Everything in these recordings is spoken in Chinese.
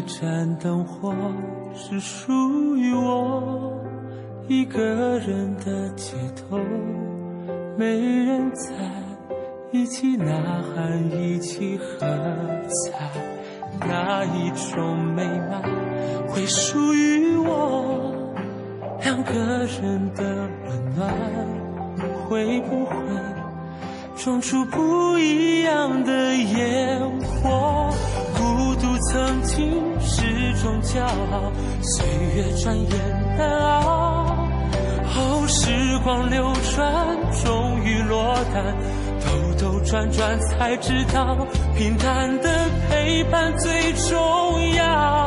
一盏灯火，是属于我一个人的街头，没人在一起呐喊，一起喝彩，哪一种美满会属于我？两个人的温暖会不会种出不一样的烟火？曾经是种骄傲，岁月转眼难熬。哦，时光流转，终于落单，兜兜转转才知道，平淡的陪伴最重要。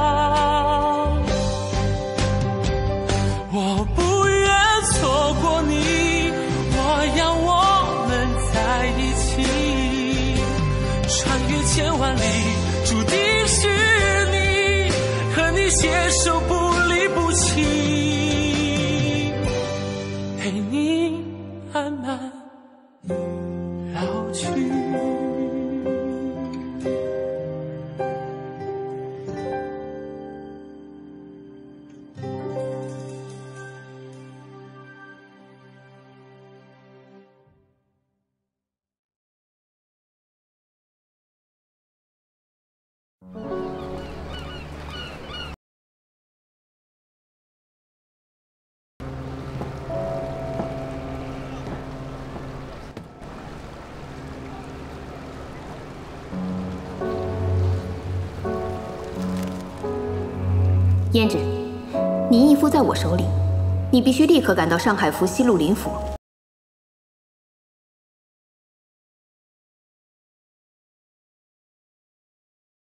胭脂，你义父在我手里，你必须立刻赶到上海府西路林府。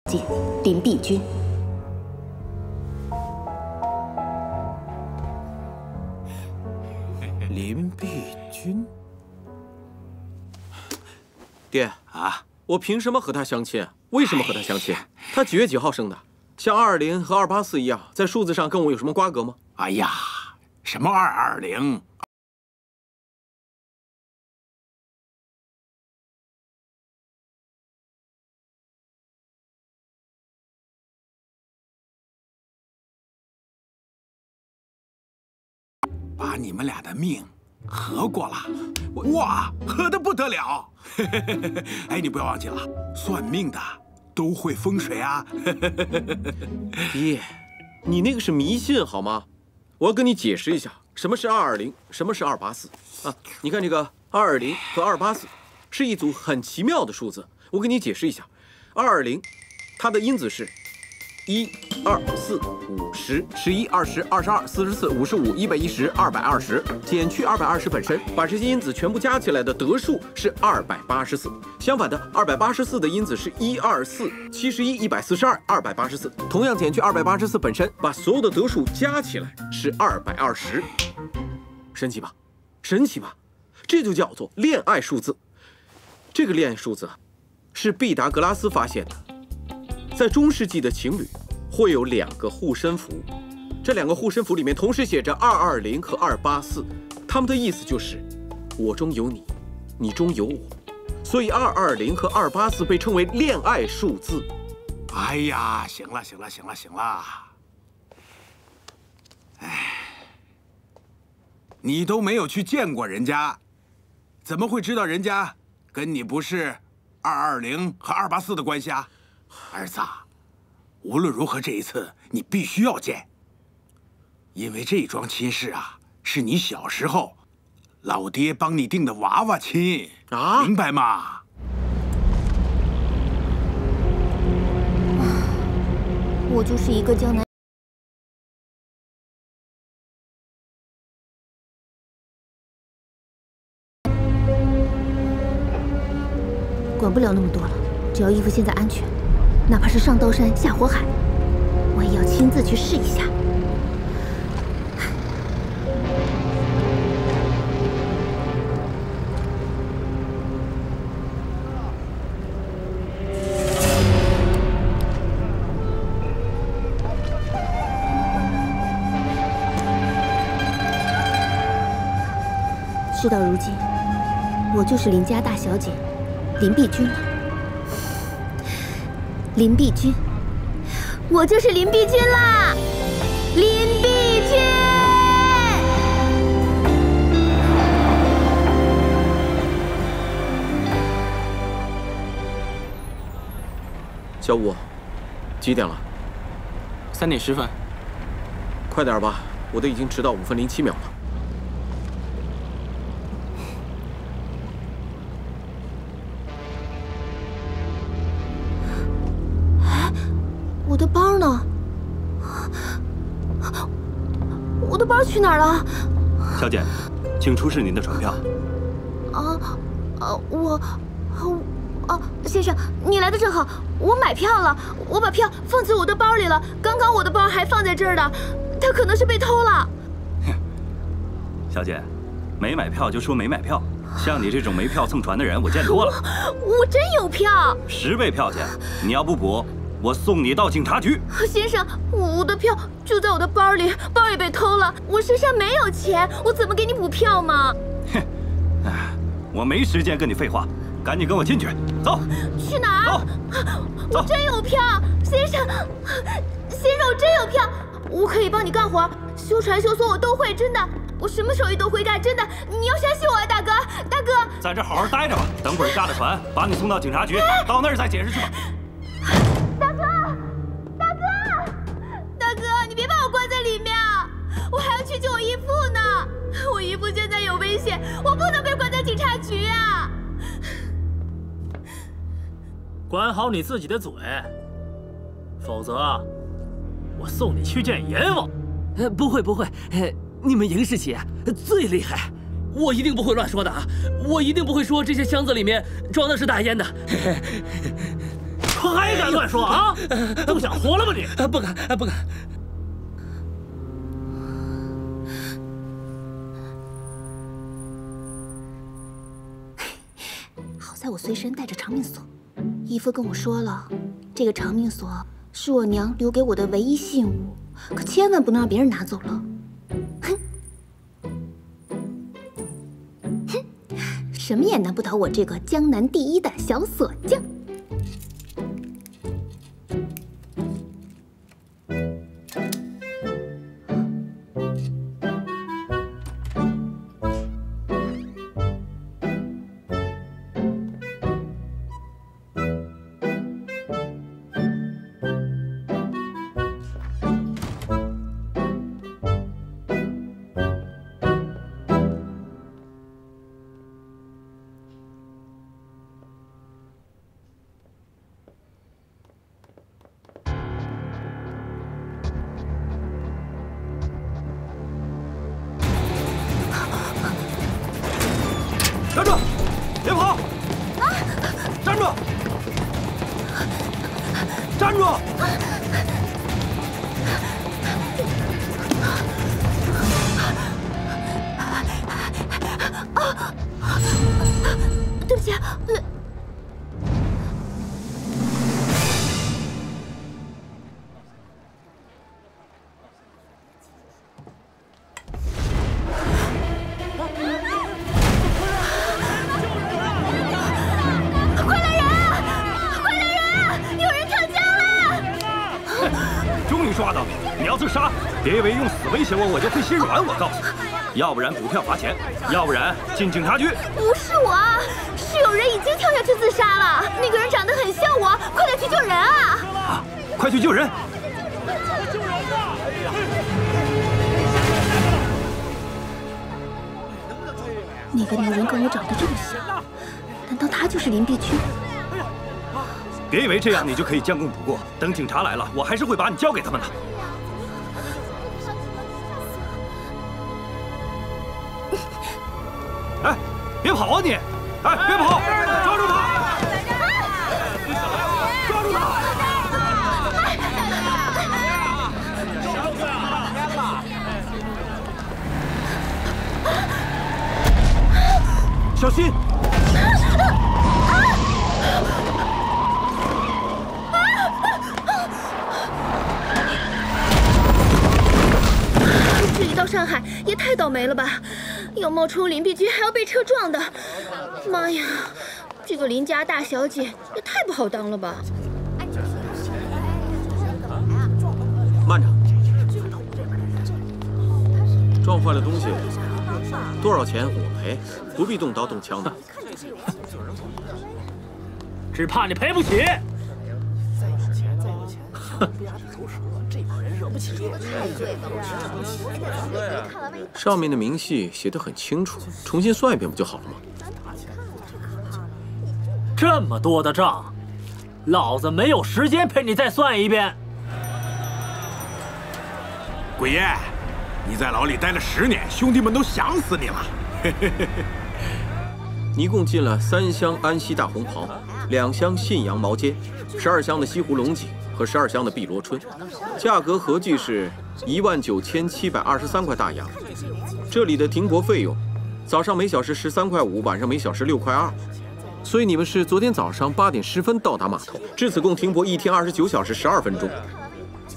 见林碧君。林碧君，爹啊，我凭什么和他相亲？为什么和他相亲？他几月几号生的？像二二零和二八四一样，在数字上跟我有什么瓜葛吗？哎呀，什么二二零？把你们俩的命合过了，哇，合的不得了！哎，你不要忘记了，算命的都会风水啊。爹，你那个是迷信好吗？我要跟你解释一下，什么是二二零，什么是二八四啊？你看这个二二零和二八四是一组很奇妙的数字，我给你解释一下，二二零它的因子是。一、二、四、五十、十一、二十、二十二、四十四、五十五、一百一十、二百二十，减去二百二十本身，把这些因子全部加起来的得数是二百八十四。相反的，二百八十四的因子是一二四、七十一、一百四十二、二百八十四，同样减去二百八十四本身，把所有的得数加起来是二百二十。神奇吧？神奇吧？这就叫做恋爱数字。这个恋爱数字是毕达哥拉斯发现的。在中世纪的情侣会有两个护身符，这两个护身符里面同时写着二二零和二八四，他们的意思就是我中有你，你中有我，所以二二零和二八四被称为恋爱数字。哎呀，行了行了行了行了，哎，你都没有去见过人家，怎么会知道人家跟你不是二二零和二八四的关系啊？儿子，无论如何，这一次你必须要见，因为这桩亲事啊，是你小时候老爹帮你定的娃娃亲啊，明白吗？我就是一个江南。管不了那么多了，只要义父现在安全。哪怕是上刀山下火海，我也要亲自去试一下。事到如今，我就是林家大小姐林碧君了。林碧君，我就是林碧君啦，林碧君。小五，几点了？三点十分。快点吧，我都已经迟到五分零七秒了。去哪儿了？小姐，请出示您的船票。啊，啊，我，啊，先生，你来的正好，我买票了，我把票放在我的包里了。刚刚我的包还放在这儿呢，它可能是被偷了。小姐，没买票就说没买票，像你这种没票蹭船的人我见多了。我真有票，十倍票钱，你要不补？我送你到警察局，先生，我的票就在我的包里，包也被偷了，我身上没有钱，我怎么给你补票嘛？哼，哎，我没时间跟你废话，赶紧跟我进去，走。去哪儿？走，我真有票，先生，先生，我真有票，我可以帮你干活，修船修锁我都会，真的，我什么手艺都会干，真的，你要相信我啊，大哥，大哥，在这好好待着吧，等会儿下了船，把你送到警察局，到那儿再解释去吧。去救我姨父呢，我姨父现在有危险，我不能被关在警察局啊！管好你自己的嘴，否则我送你去见阎王。呃，不会不会，你们赢氏企业最厉害，我一定不会乱说的啊！我一定不会说这些箱子里面装的是大烟的。还敢乱说啊？不想活了吧你？不敢不敢。我随身带着长命锁，义父跟我说了，这个长命锁是我娘留给我的唯一信物，可千万不能让别人拿走了。哼，哼，什么也难不倒我这个江南第一的小锁匠。别以为用死威胁我，我就会心软。我告诉你，要不然补票罚钱，要不然进警察局。不是我，是有人已经跳下去自杀了。那个人长得很像我，快点去救人啊！啊，快去救人！救人那个女人跟我长得这么像，难道她就是林碧君？别以为这样你就可以将功补过。等警察来了，我还是会把你交给他们的。冒充林碧君，还要被车撞的，妈呀！这个林家大小姐也太不好当了吧！慢着，撞坏了东西，多少钱我赔，不必动刀动枪的。只怕你赔不起。上面的明细写得很清楚，重新算一遍不就好了吗？这么多的账，老子没有时间陪你再算一遍。鬼爷，你在牢里待了十年，兄弟们都想死你了。你 一共进了三箱安溪大红袍，两箱信阳毛尖，十二箱的西湖龙脊和十二箱的碧螺春，价格合计是一万九千七百二十三块大洋。这里的停泊费用，早上每小时十三块五，晚上每小时六块二。所以你们是昨天早上八点十分到达码头，至此共停泊一天二十九小时十二分钟。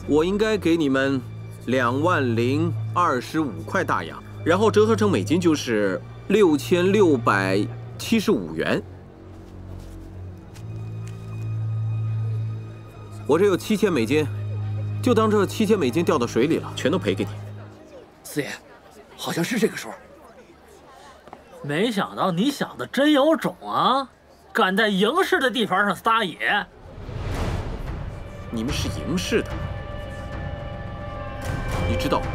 我应该给你们两万零二十五块大洋，然后折合成美金就是六千六百七十五元。我这有七千美金，就当这七千美金掉到水里了，全都赔给你。四爷，好像是这个数。没想到你小子真有种啊，敢在营市的地盘上撒野！你们是营市的，你知道吗，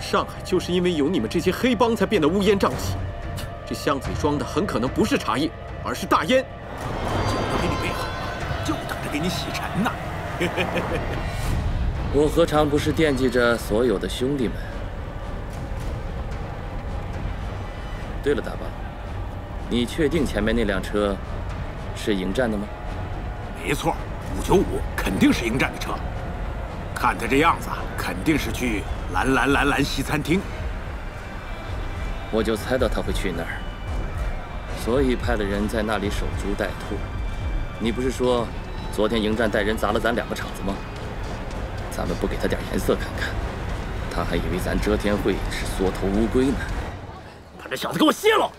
上海就是因为有你们这些黑帮才变得乌烟瘴气。这箱子里装的很可能不是茶叶，而是大烟。你洗尘呢。我何尝不是惦记着所有的兄弟们？对了，大宝，你确定前面那辆车是迎战的吗？没错，五九五肯定是迎战的车。看他这样子，肯定是去蓝蓝蓝蓝西餐厅。我就猜到他会去那儿，所以派了人在那里守株待兔。你不是说昨天迎战带人砸了咱两个场子吗？咱们不给他点颜色看看，他还以为咱遮天会是缩头乌龟呢。把这小子给我卸了！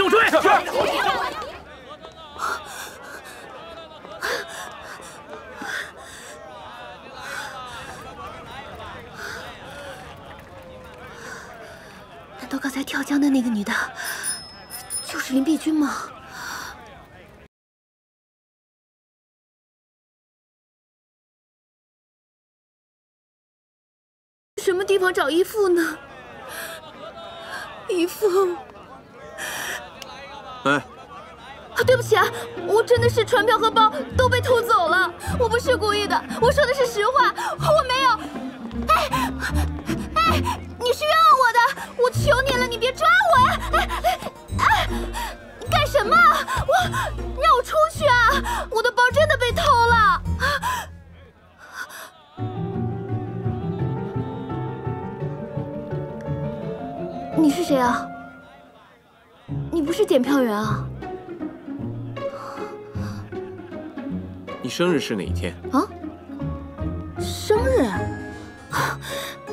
给我追！是。难道刚才跳江的那个女的，就是林碧君吗？什么地方找义父呢？义父，哎，对不起啊，我真的是船票和包都被偷走了，我不是故意的，我说的是实话，我没有。哎，哎，你是冤枉我的，我求你了，你别抓我呀！哎哎哎，干什么？我让我出去啊！我的包真的被偷了。你是谁啊？你不是检票员啊？你生日是哪一天？啊？生日？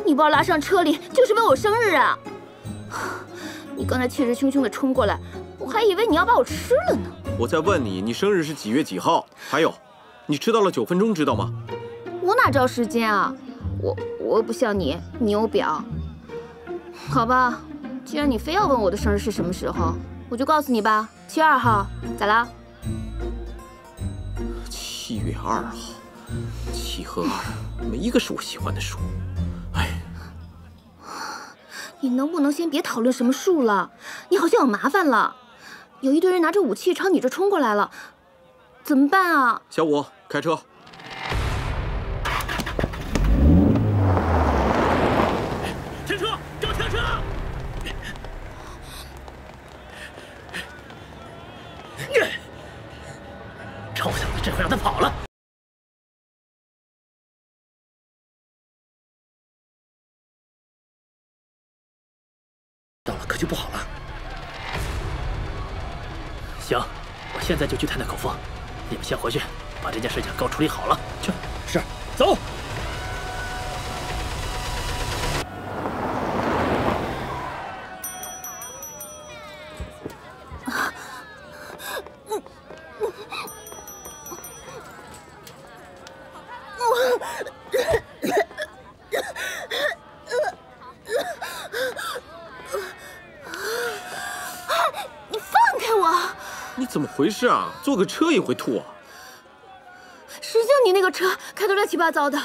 你把我拉上车里就是为我生日啊？你刚才气势汹汹的冲过来，我还以为你要把我吃了呢。我在问你，你生日是几月几号？还有，你迟到了九分钟，知道吗？我哪知道时间啊？我我又不像你你有表。好吧，既然你非要问我的生日是什么时候，我就告诉你吧，七月二号。咋啦？七月二号，七和二，没一个是我喜欢的数。哎，你能不能先别讨论什么数了？你好像有麻烦了，有一堆人拿着武器朝你这冲过来了，怎么办啊？小五，开车！可就不好了。行，我现在就去探探口风，你们先回去，把这件事情给我处理好了。去，是，走。怎么回事啊？坐个车也会吐啊？谁叫你那个车开的乱七八糟的？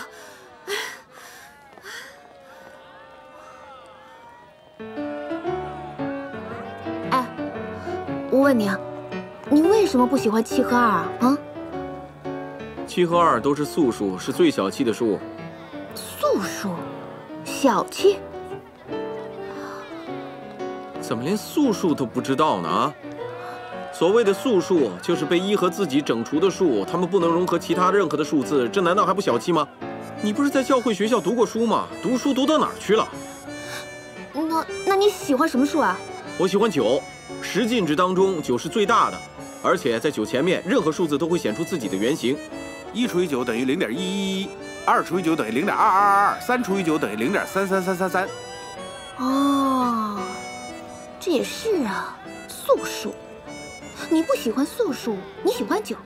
哎，我问你啊，你为什么不喜欢七和二啊？啊？七和二都是素数，是最小气的数。素数，小气？怎么连素数都不知道呢？啊？所谓的素数，就是被一和自己整除的数，它们不能融合其他任何的数字，这难道还不小气吗？你不是在教会学校读过书吗？读书读到哪儿去了？那那你喜欢什么数啊？我喜欢九，十进制当中九是最大的，而且在九前面，任何数字都会显出自己的原型。一除以九等于零点一一一，二除以九等于零点二二二二，三除以九等于零点三三三三三。哦，这也是啊，素数。你不喜欢素数，你喜欢九，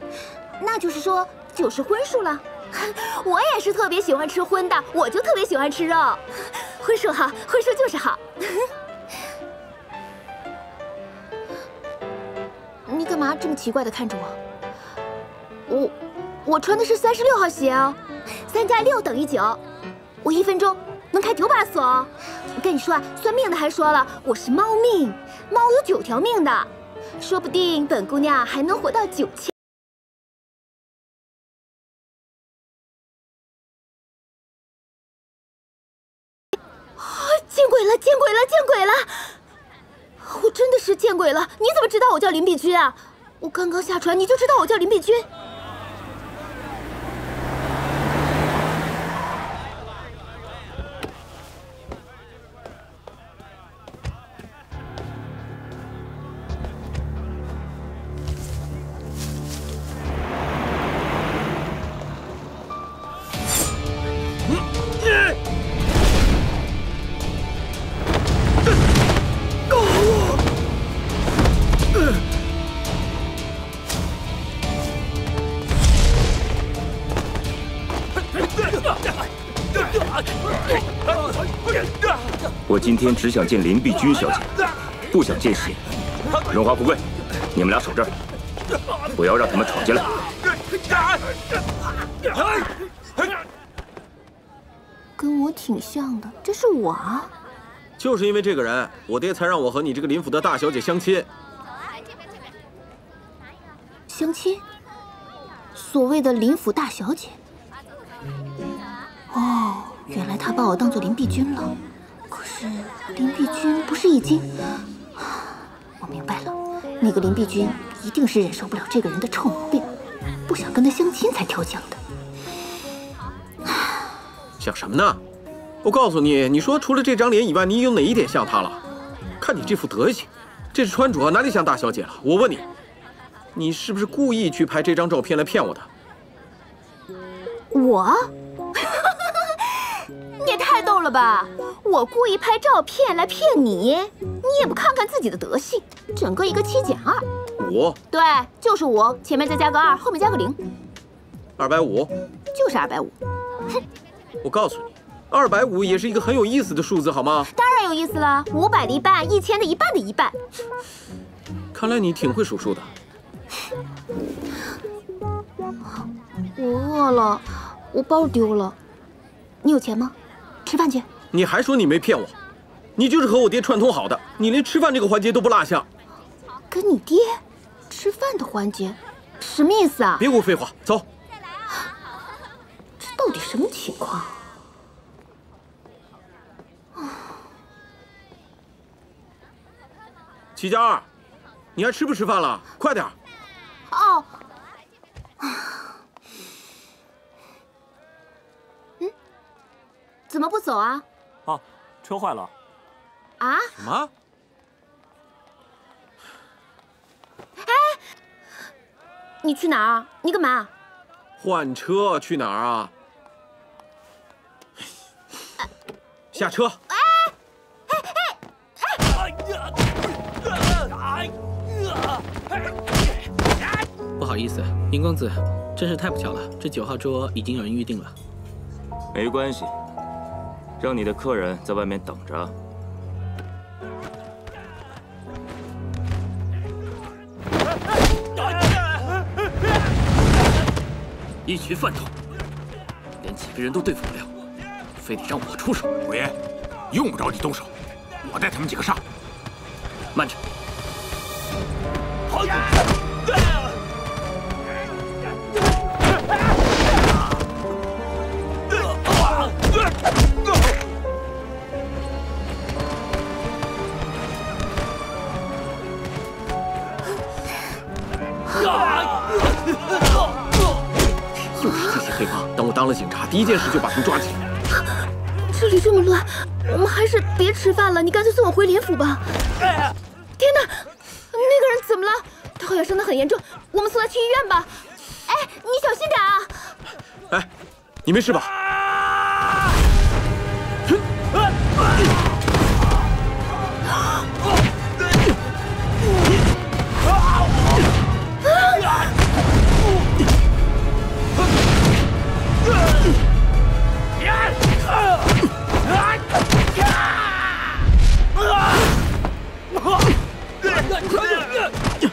那就是说九是荤数了。我也是特别喜欢吃荤的，我就特别喜欢吃肉。荤数好，荤数就是好。你干嘛这么奇怪的看着我？我我穿的是三十六号鞋哦，三加六等于九，我一分钟能开九把锁哦。跟你说啊，算命的还说了，我是猫命，猫有九条命的。说不定本姑娘还能活到九千。见鬼了！见鬼了！见鬼了！我真的是见鬼了！你怎么知道我叫林碧君啊？我刚刚下船，你就知道我叫林碧君？今天只想见林碧君小姐，不想见血。荣华富贵，你们俩守这儿，不要让他们闯进来。跟我挺像的，这是我啊。就是因为这个人，我爹才让我和你这个林府的大小姐相亲。相亲？所谓的林府大小姐？哦，原来他把我当做林碧君了。可是林碧君不是已经……我明白了，那个林碧君一定是忍受不了这个人的臭毛病，不想跟他相亲才调降的。想什么呢？我告诉你，你说除了这张脸以外，你有哪一点像他了？看你这副德行，这是穿着哪里像大小姐了？我问你，你是不是故意去拍这张照片来骗我的？我？你也太逗了吧！我故意拍照片来骗你，你也不看看自己的德性，整个一个七减二。五？对，就是五，前面再加个二，后面加个零，二百五？就是二百五。哼！我告诉你，二百五也是一个很有意思的数字，好吗？当然有意思了，五百的一半，一千的一半的一半。看来你挺会数数的。我饿了，我包丢了，你有钱吗？吃饭去。你还说你没骗我？你就是和我爹串通好的，你连吃饭这个环节都不落下。跟你爹吃饭的环节，什么意思啊？别给我废话，走。这到底什么情况？齐家二，你还吃不吃饭了？快点。哦。怎么不走啊？啊，车坏了。啊？什么？哎，你去哪儿？你干嘛？换车去哪儿啊？下车。哎哎不好意思，林公子，真是太不巧了，这九号桌已经有人预定了。没关系，让你的客人在外面等着。一群饭桶，连几个人都对付不了，非得让我出手。五爷，用不着你动手，我带他们几个上。慢着。当了警察，第一件事就把他们抓起来。这里这么乱，我们还是别吃饭了。你干脆送我回林府吧。天哪，那个人怎么了？他好像伤得很严重，我们送他去医院吧。哎，你小心点啊！哎，你没事吧？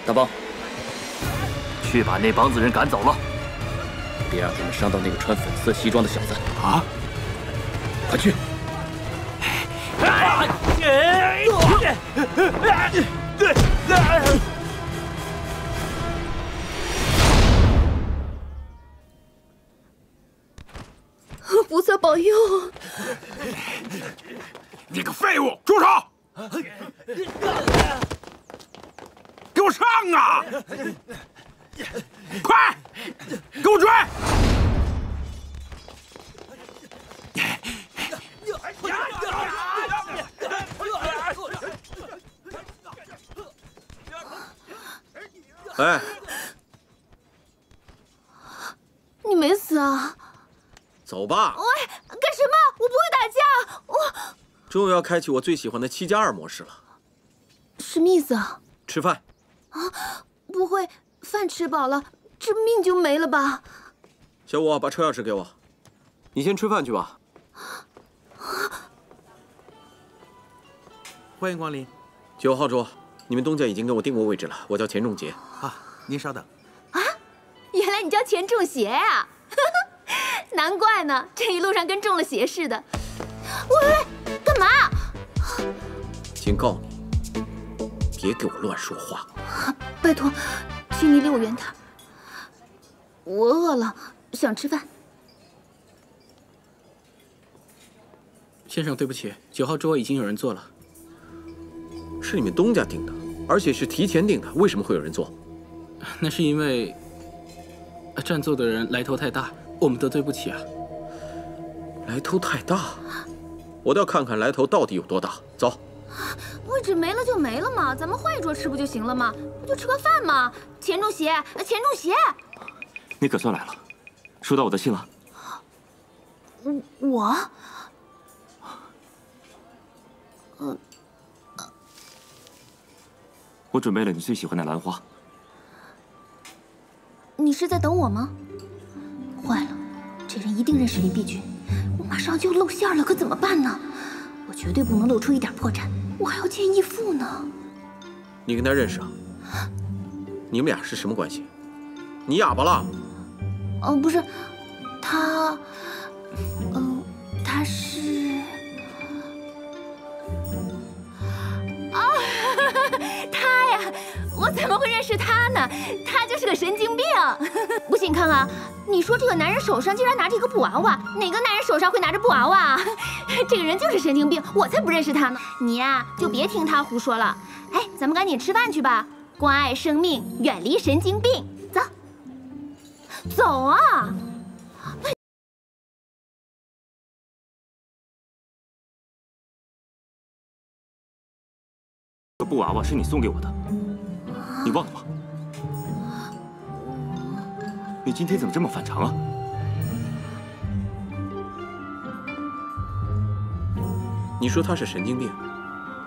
大帮，去把那帮子人赶走了，别让他们伤到那个穿粉色西装的小子。啊！快去！菩萨保佑！你个废物，住手！给我上啊！快，给我追！哎，你没死啊？走吧。喂，干什么？我不会打架。我终于要开启我最喜欢的七加二模式了。什么意思啊？吃饭。啊，不会，饭吃饱了，这命就没了吧？小五，把车钥匙给我。你先吃饭去吧。欢迎光临。九号桌，你们东家已经给我定过位置了。我叫钱仲杰。啊，您稍等。啊，原来你叫钱中邪呀、难怪呢，这一路上跟中了邪似的。喂喂，干嘛？警告你，别给我乱说话。拜托，请你离我远点。我饿了，想吃饭。先生，对不起，九号桌已经有人坐了。是你们东家订的，而且是提前订的，为什么会有人坐？那是因为占座的人来头太大，我们都对不起啊。来头太大，我倒要看看来头到底有多大。走。位置没了就没了嘛，咱们换一桌吃不就行了吗？不就吃个饭吗？钱中邪，钱中邪。你可算来了，收到我的信了。我，嗯，我准备了你最喜欢的兰花。你是在等我吗？坏了，这人一定认识林碧君，我马上就要露馅了，可怎么办呢？我绝对不能露出一点破绽，我还要见义父呢。你跟他认识啊？你们俩是什么关系？你哑巴了？哦，不是，他，嗯、他是，啊，他呀，我怎么会认识他呢？他就是个神经病。不信你看看，你说这个男人手上竟然拿着一个布娃娃，哪个男人手上会拿着布娃娃啊？这个人就是神经病，我才不认识他呢。你呀，就别听他胡说了。哎，咱们赶紧吃饭去吧，关爱生命远离神经病。走。走啊。布娃娃是你送给我的。你忘了吗？你今天怎么这么反常啊？你说他是神经病？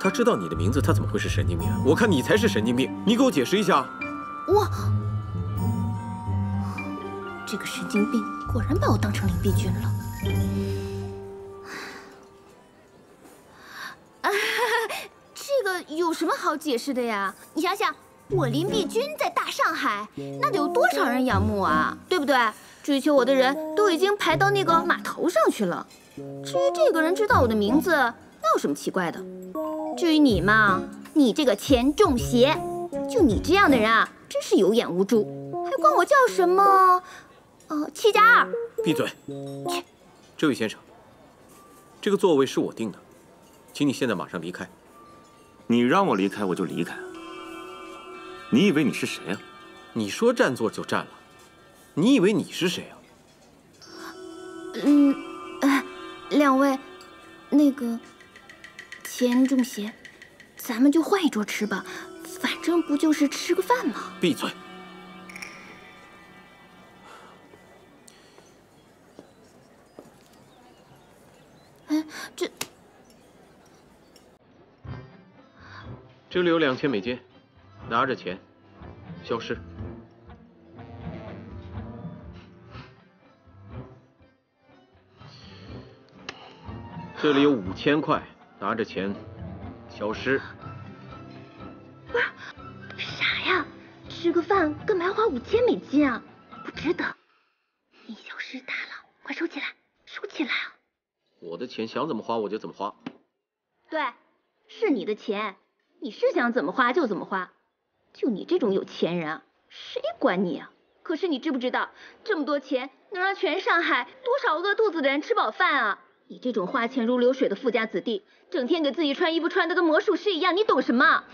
他知道你的名字，他怎么会是神经病？我看你才是神经病，你给我解释一下。我这个神经病果然把我当成林碧君了。这个有什么好解释的呀？你想想，我林碧君在大上海，那得有多少人仰慕啊，对不对？追求我的人都已经排到那个码头上去了。至于这个人知道我的名字，那有什么奇怪的？至于你嘛，你这个钱中邪，就你这样的人啊，真是有眼无珠，还管我叫什么？哦，七加二。闭嘴！切，这位先生，这个座位是我定的，请你现在马上离开。你让我离开我就离开。你以为你是谁啊？你说占座就占了，你以为你是谁啊？嗯，哎，两位，那个钱中邪，咱们就换一桌吃吧，反正不就是吃个饭吗？闭嘴！哎，这这里有两千美金，拿着钱，消失。这里有五千块，拿着钱，消失。不是傻呀？吃个饭干嘛要花五千美金啊？不值得！你消失大了，快收起来，收起来啊！我的钱想怎么花我就怎么花。对，是你的钱，你是想怎么花就怎么花。就你这种有钱人啊，谁管你啊？可是你知不知道，这么多钱能让全上海多少饿肚子的人吃饱饭啊？你这种花钱如流水的富家子弟，整天给自己穿衣服穿的跟魔术师一样，你懂什么？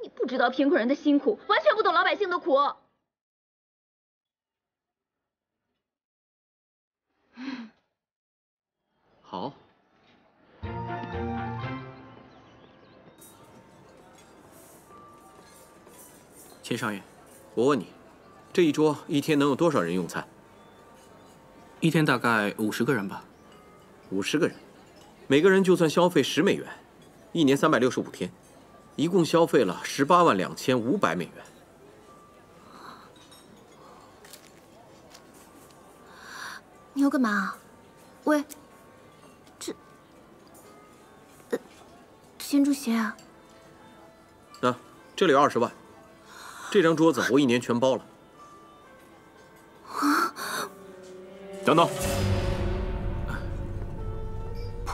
你不知道贫苦人的辛苦，完全不懂老百姓的苦。好。秦少爷，我问你，这一桌一天能有多少人用餐？一天大概五十个人吧。五十个人，每个人就算消费十美元，一年三百六十五天，一共消费了十八万两千五百美元。你要干嘛？喂，这，呃，钱中邪啊！那、这里有二十万，这张桌子我一年全包了。啊等等，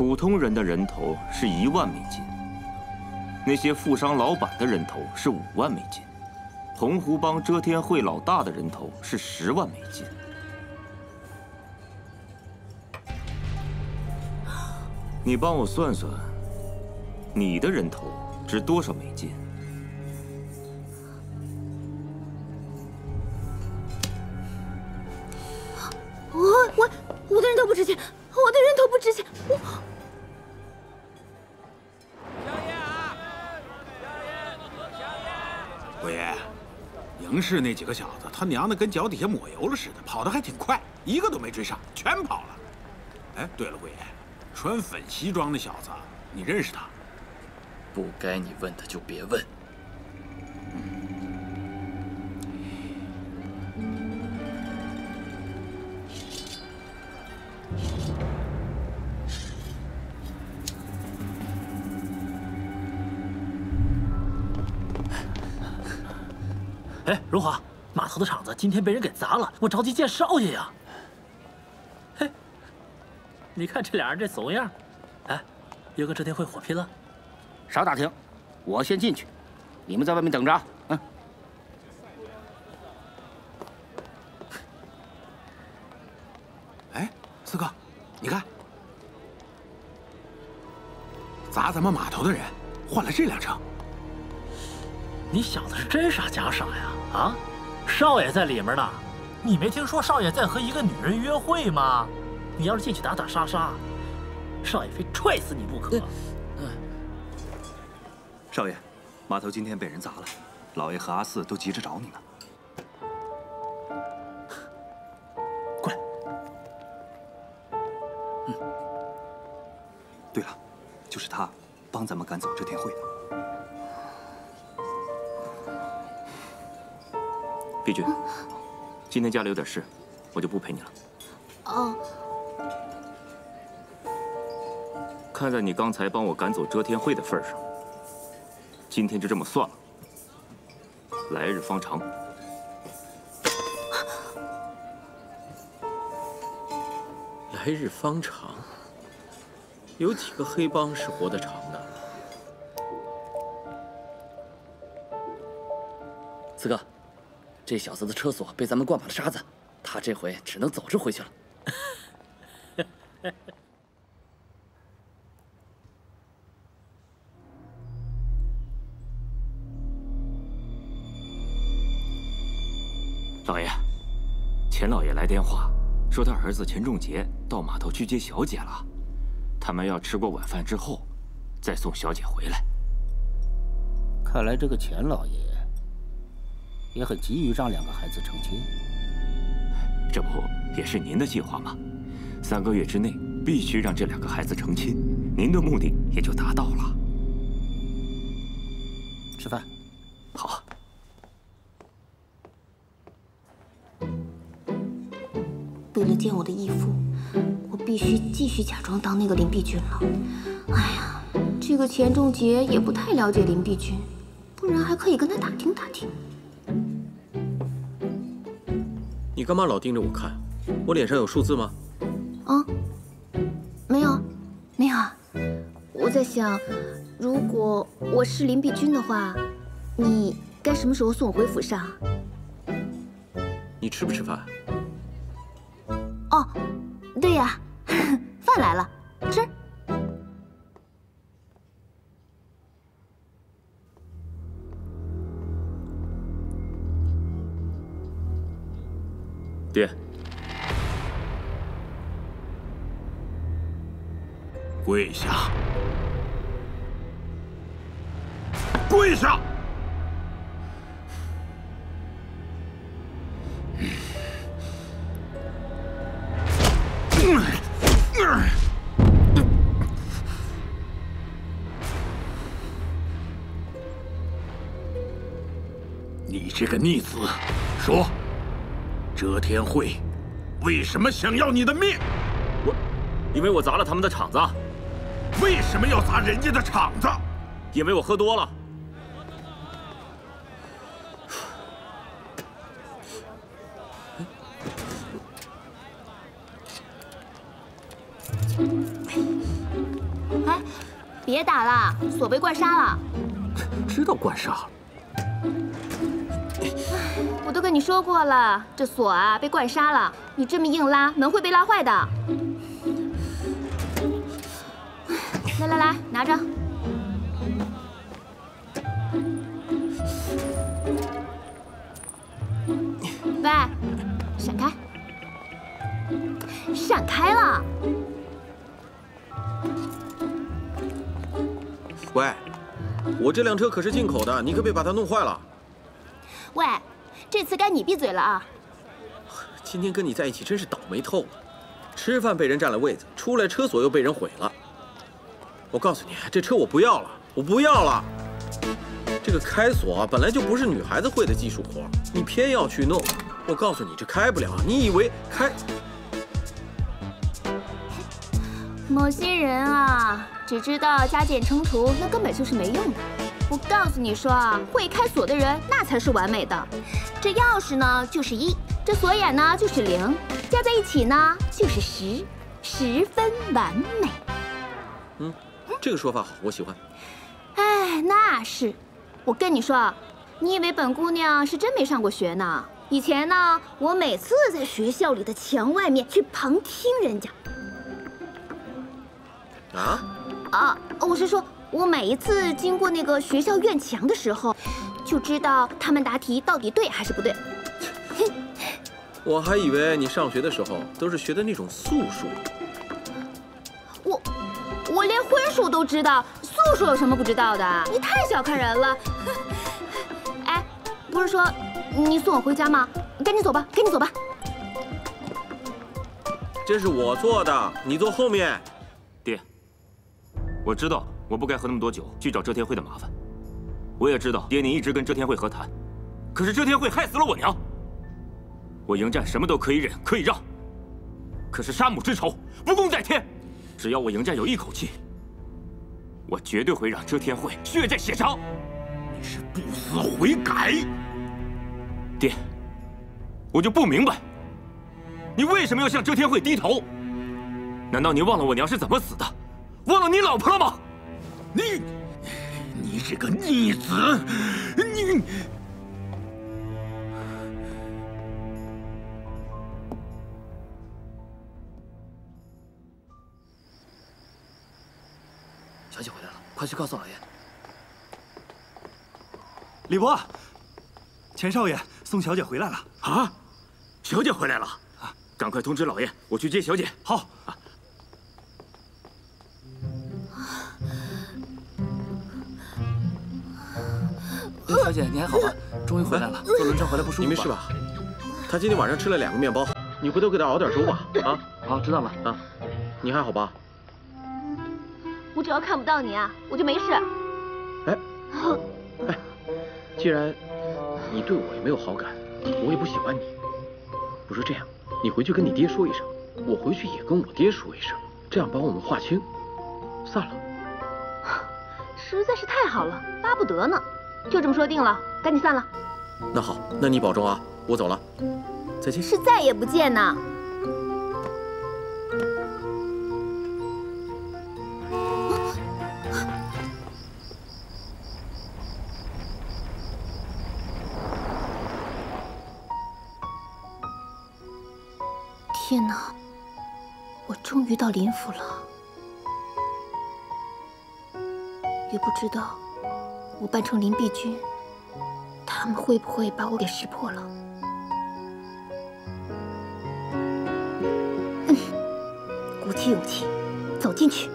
普通人的人头是一万美金，那些富商老板的人头是五万美金，洪湖帮遮天会老大的人头是十万美金。你帮我算算，你的人头值多少美金？是那几个小子，他娘的跟脚底下抹油了似的，跑得还挺快，一个都没追上，全跑了。哎，对了，魏爷，穿粉西装那小子，你认识他？不该你问的就别问。荣华，码头的厂子今天被人给砸了，我着急见少爷呀。嘿，你看这俩人这怂样，哎，又跟这天会火拼了。少打听，我先进去，你们在外面等着啊。嗯。哎，四哥，你看，砸咱们码头的人换了这辆车。你小子是真傻假傻呀？啊，少爷在里面呢，你没听说少爷在和一个女人约会吗？你要是进去打打杀杀，少爷非踹死你不可。少爷，码头今天被人砸了，老爷和阿四都急着找你呢。过来。嗯。对了，就是他帮咱们赶走遮天会的。碧君，今天家里有点事，我就不陪你了。哦，看在你刚才帮我赶走遮天会的份上，今天就这么算了。来日方长。来日方长，有几个黑帮是活得长的？四哥，这小子的车锁被咱们灌满了沙子，他这回只能走着回去了。老爷，钱老爷来电话，说他儿子钱仲杰到码头去接小姐了，他们要吃过晚饭之后，再送小姐回来。看来这个钱老爷也很急于让两个孩子成亲。这不也是您的计划吗？三个月之内必须让这两个孩子成亲，您的目的也就达到了。吃饭。好。为了见我的义父，我必须继续假装当那个林碧君了。哎呀，这个钱仲杰也不太了解林碧君，不然还可以跟他打听打听。你干嘛老盯着我看？我脸上有数字吗？啊，没有，没有啊。我在想，如果我是林碧君的话，你该什么时候送我回府上？你吃不吃饭？哦，对呀，饭来了，爹，跪下！跪下！你这个逆子，说，遮天会为什么想要你的命？我，因为我砸了他们的场子。为什么要砸人家的场子？因为我喝多了。哎，别打了，锁被灌杀了。知道灌沙。我都跟你说过了，这锁啊被灌沙了，你这么硬拉，门会被拉坏的。来来来，拿着。喂，闪开！闪开了！喂，我这辆车可是进口的，你可别把它弄坏了。喂，这次该你闭嘴了啊！今天跟你在一起真是倒霉透了，吃饭被人占了位子，出来车锁又被人毁了。我告诉你，这车我不要了，我不要了。这个开锁本来就不是女孩子会的技术活，你偏要去弄，我告诉你这开不了。你以为开？某些人啊，只知道加减乘除，那根本就是没用的。我告诉你说啊，会开锁的人那才是完美的。这钥匙呢就是一，这锁眼呢就是零，加在一起呢就是十，十分完美。嗯。这个说法好，我喜欢。哎，那是。我跟你说，你以为本姑娘是真没上过学呢？以前呢，我每次在学校里的墙外面去旁听人家。啊？啊，我是说，我每一次经过那个学校院墙的时候，就知道他们答题到底对还是不对。我还以为你上学的时候都是学的那种素数。我。我连荤数都知道，素数有什么不知道的？你太小看人了。哎，不是说你送我回家吗？赶紧走吧，赶紧走吧。这是我做的，你坐后面。爹，我知道我不该喝那么多酒去找遮天慧的麻烦。我也知道爹你一直跟遮天慧和谈，可是遮天慧害死了我娘。我迎战什么都可以忍，可以让，可是杀母之仇不共戴天。只要我迎战有一口气，我绝对会让遮天慧血债血偿。你是不思悔改，爹，我就不明白。你为什么要向遮天慧低头？难道你忘了我娘是怎么死的？忘了你老婆了吗？你，你这个逆子！你，小姐回来了，快去告诉老爷。李伯，钱少爷送小姐回来了。啊，小姐回来了。赶快通知老爷，我去接小姐。好。小姐，你还好吧？终于回来了。坐轮船回来不舒服你没事吧？他今天晚上吃了两个面包，你回头给他熬点粥吧。啊，好，知道了。啊，你还好吧？我只要看不到你啊，我就没事。哎，哎，既然你对我也没有好感，我也不喜欢你，不如这样，你回去跟你爹说一声，我回去也跟我爹说一声，这样把我们划清，散了。实在是太好了，巴不得呢。就这么说定了，赶紧散了。那好，那你保重啊，我走了，再见。是再也不见呢。天哪，我终于到林府了，也不知道。我扮成林碧君，他们会不会把我给识破了？嗯，鼓起勇气走进去。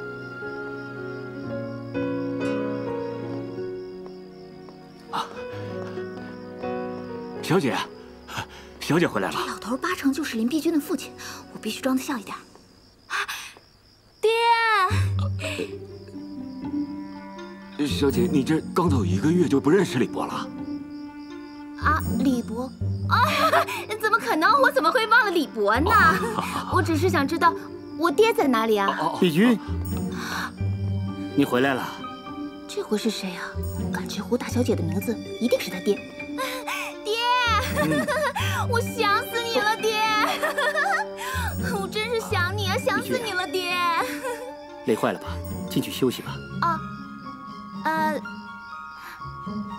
啊，小姐，小姐回来了。这老头八成就是林碧君的父亲，我必须装得像一点。小姐，你这刚走一个月就不认识李博了？啊，李博？啊，怎么可能？我怎么会忘了李博呢？我只是想知道我爹在哪里啊？碧君，你回来了。这回是谁啊？敢直呼大小姐的名字，一定是他爹。爹，我想死你了，爹！我真是想你啊，想死你了，爹！累坏了吧？进去休息吧。啊。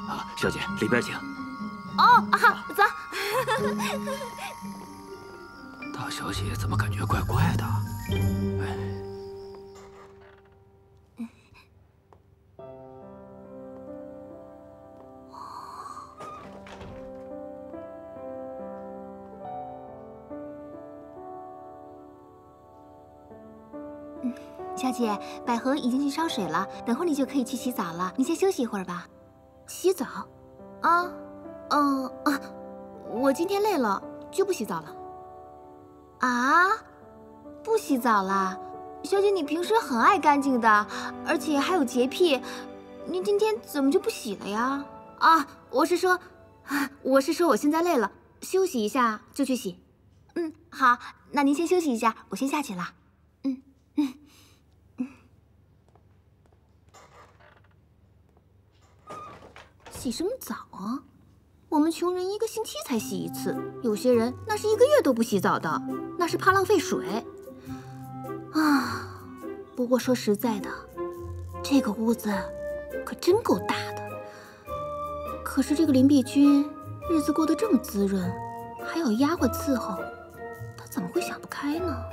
呃，啊，小姐，里边请。哦，好，走。大小姐怎么感觉怪怪的？姐，百合已经去烧水了，等会儿你就可以去洗澡了。你先休息一会儿吧。洗澡？啊，嗯啊，我今天累了，就不洗澡了。啊？不洗澡了？小姐，你平时很爱干净的，而且还有洁癖，您今天怎么就不洗了呀？啊，我是说，我是说我现在累了，休息一下就去洗。嗯，好，那您先休息一下，我先下去了。嗯嗯。洗什么澡啊？我们穷人一个星期才洗一次，有些人那是一个月都不洗澡的，那是怕浪费水。啊，不过说实在的，这个屋子可真够大的。可是这个林碧君日子过得这么滋润，还有丫鬟伺候，她怎么会想不开呢？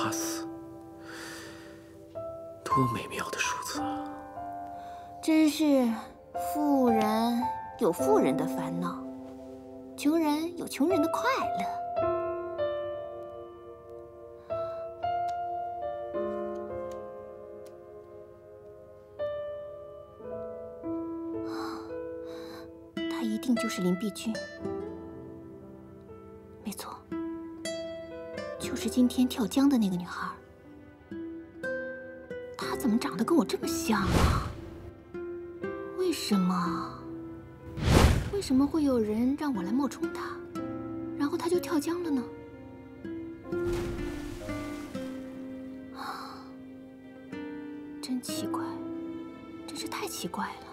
二八四，多美妙的数字啊！真是富人有富人的烦恼，穷人有穷人的快乐。他一定就是林碧君，今天跳江的那个女孩。她怎么长得跟我这么像啊？为什么？为什么会有人让我来冒充她，然后她就跳江了呢？啊，真奇怪，真是太奇怪了。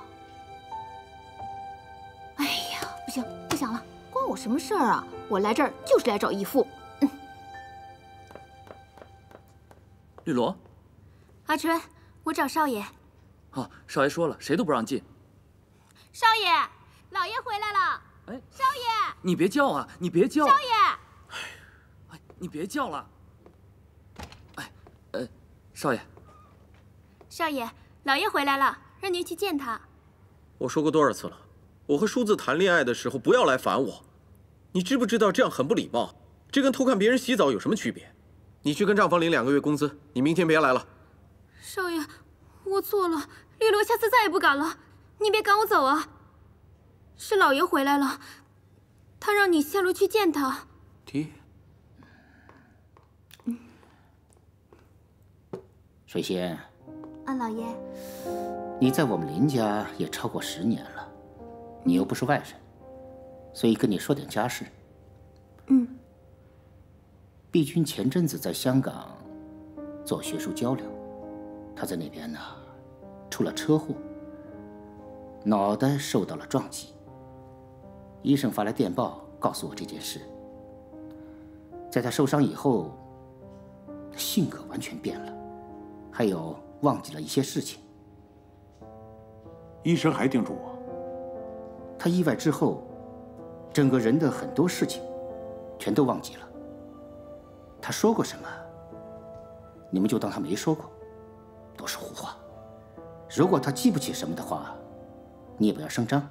哎呀，不行，不想了，关我什么事儿啊？我来这儿就是来找义父。绿萝，阿春，我找少爷。哦，少爷说了，谁都不让进。少爷，老爷回来了。哎，少爷，你别叫啊，你别叫。少爷，哎，你别叫了。哎，呃，少爷，少爷，老爷回来了，让您去见他。我说过多少次了，我和淑子谈恋爱的时候不要来烦我。你知不知道这样很不礼貌？这跟偷看别人洗澡有什么区别？你去跟账房领两个月工资，你明天别来了。少爷，我错了，绿萝下次再也不敢了。你别赶我走啊！是老爷回来了，他让你下楼去见他。爹。水仙，啊，老爷，你在我们林家也超过十年了，你又不是外人，所以跟你说点家事。嗯。碧君前阵子在香港做学术交流，他在那边呢出了车祸。脑袋受到了撞击，医生发来电报告诉我这件事。在他受伤以后，性格完全变了，还有忘记了一些事情。医生还叮嘱我，他意外之后，整个人的很多事情全都忘记了。他说过什么，你们就当他没说过，都是胡话。如果他记不起什么的话，你也不要声张。